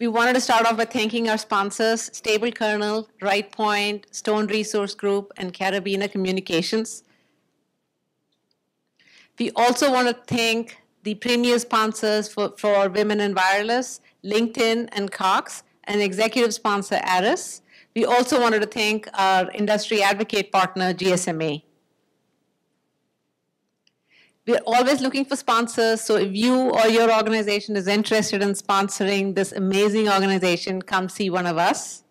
We wanted to start off by thanking our sponsors, Stable Kernel, RightPoint, Stone Resource Group, and Carabiner Communications. We also want to thank the premier sponsors for, for Women in Wireless, LinkedIn and Cox, and executive sponsor ARRIS. We also wanted to thank our industry advocate partner, GSMA. We're always looking for sponsors, so if you or your organization is interested in sponsoring this amazing organization, come see one of us.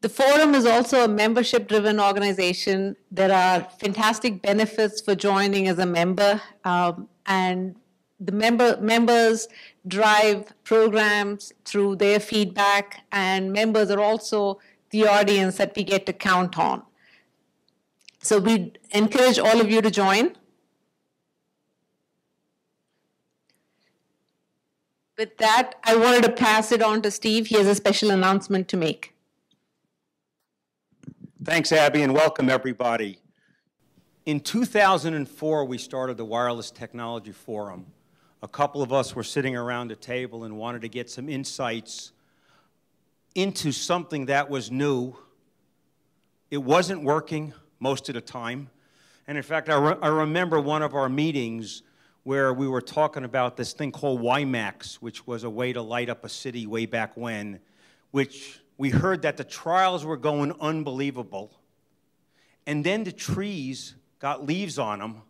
The forum is also a membership driven organization. There are fantastic benefits for joining as a member, um, and the member, members drive programs through their feedback, and members are also the audience that we get to count on. So we encourage all of you to join. With that, I wanted to pass it on to Steve. He has a special announcement to make. Thanks, Abby, and welcome everybody. In 2004, we started the Wireless Technology Forum a couple of us were sitting around a table and wanted to get some insights into something that was new. It wasn't working most of the time. And in fact, I, re I remember one of our meetings where we were talking about this thing called WiMAX, which was a way to light up a city way back when, which we heard that the trials were going unbelievable. And then the trees got leaves on them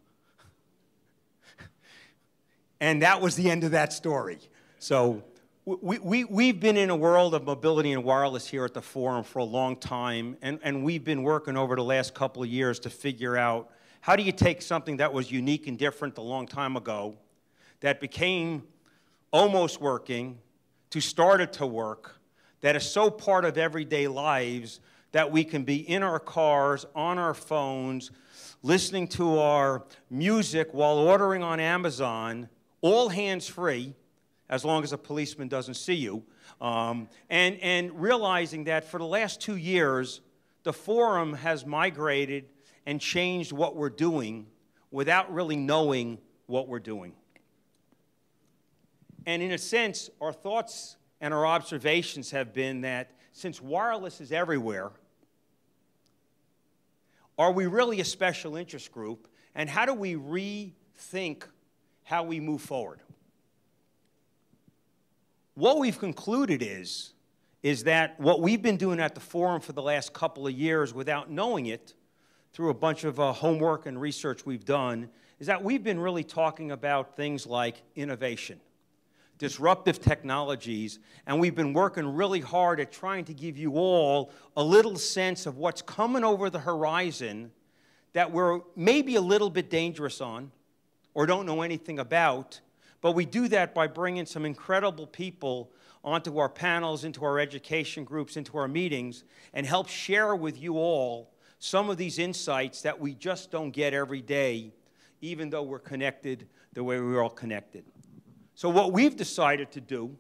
and that was the end of that story. So we, we, we've been in a world of mobility and wireless here at the Forum for a long time, and, and we've been working over the last couple of years to figure out how do you take something that was unique and different a long time ago, that became almost working, to started to work, that is so part of everyday lives that we can be in our cars, on our phones, listening to our music while ordering on Amazon, all hands free, as long as a policeman doesn't see you, um, and, and realizing that for the last two years, the forum has migrated and changed what we're doing without really knowing what we're doing. And in a sense, our thoughts and our observations have been that since wireless is everywhere, are we really a special interest group? And how do we rethink how we move forward. What we've concluded is, is that what we've been doing at the forum for the last couple of years without knowing it, through a bunch of uh, homework and research we've done, is that we've been really talking about things like innovation, disruptive technologies, and we've been working really hard at trying to give you all a little sense of what's coming over the horizon that we're maybe a little bit dangerous on, or don't know anything about. But we do that by bringing some incredible people onto our panels, into our education groups, into our meetings, and help share with you all some of these insights that we just don't get every day, even though we're connected the way we're all connected. So, what we've decided to do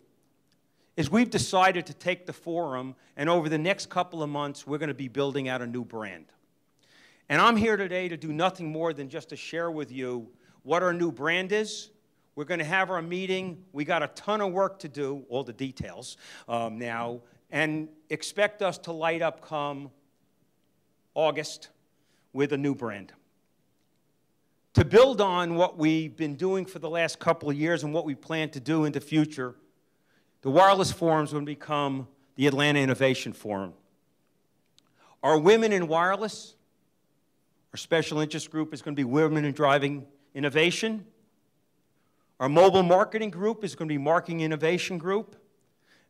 is we've decided to take the forum, and over the next couple of months, we're going to be building out a new brand. And I'm here today to do nothing more than just to share with you what our new brand is. We're going to have our meeting. We got a ton of work to do, all the details um, now, and expect us to light up come August with a new brand. To build on what we've been doing for the last couple of years and what we plan to do in the future, the Wireless Forum is going to become the Atlanta Innovation Forum. Our Women in Wireless, our special interest group is going to be Women in Driving Innovation. Our mobile marketing group is going to be Marketing Innovation Group.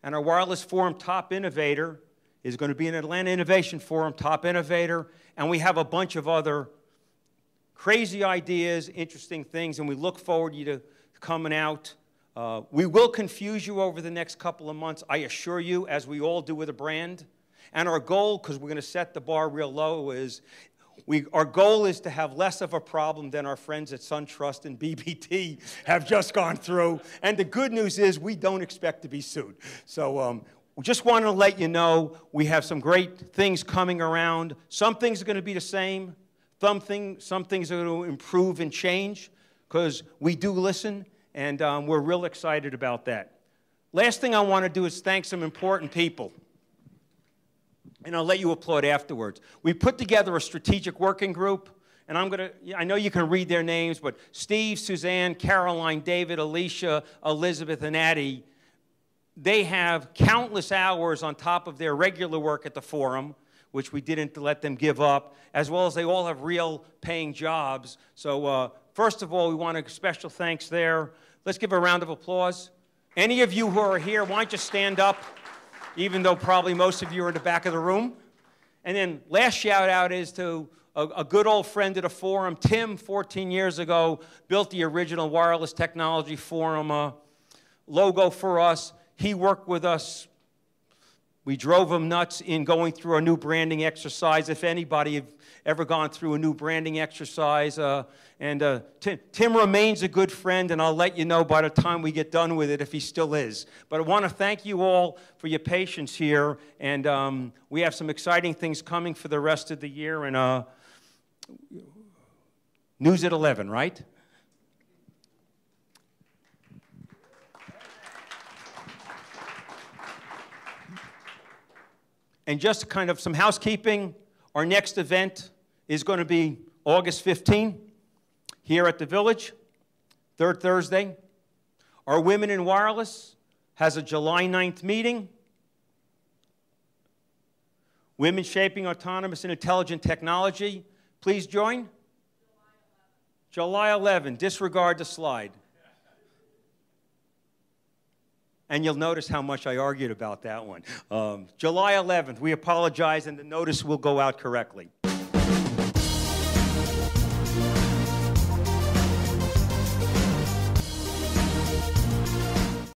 And our Wireless Forum Top Innovator is going to be an Atlanta Innovation Forum Top Innovator. And we have a bunch of other crazy ideas, interesting things, and we look forward to you coming out. Uh, we will confuse you over the next couple of months, I assure you, as we all do with a brand. And our goal, because we're going to set the bar real low, is we, our goal is to have less of a problem than our friends at SunTrust and BBT have just gone through. And the good news is we don't expect to be sued. So um, we just want to let you know we have some great things coming around. Some things are going to be the same. Some, thing, some things are going to improve and change because we do listen and um, we're real excited about that. Last thing I want to do is thank some important people. And I'll let you applaud afterwards. We put together a strategic working group, and I'm going to, I know you can read their names, but Steve, Suzanne, Caroline, David, Alicia, Elizabeth, and Addie, they have countless hours on top of their regular work at the forum, which we didn't let them give up, as well as they all have real paying jobs. So, uh, first of all, we want a special thanks there. Let's give a round of applause. Any of you who are here, why don't you stand up, even though probably most of you are in the back of the room? And then last shout out is to a, a, good old friend at a forum. Tim, 14 years ago, built the original wireless technology forum uh, logo for us. He worked with us. We drove him nuts in going through a new branding exercise. If anybody ever gone through a new branding exercise, uh, and uh, Tim, Tim, remains a good friend, and I'll let you know by the time we get done with it if he still is. But I want to thank you all for your patience here, and um, we have some exciting things coming for the rest of the year. And uh, news at 11, right? And just kind of some housekeeping, our next event is going to be August 15 here at the Village, third Thursday. Our Women in Wireless has a July 9th meeting. Women Shaping Autonomous and Intelligent Technology. Please join. July 11. Disregard the slide. And you'll notice how much I argued about that one. Um, July 11th, we apologize, and the notice will go out correctly.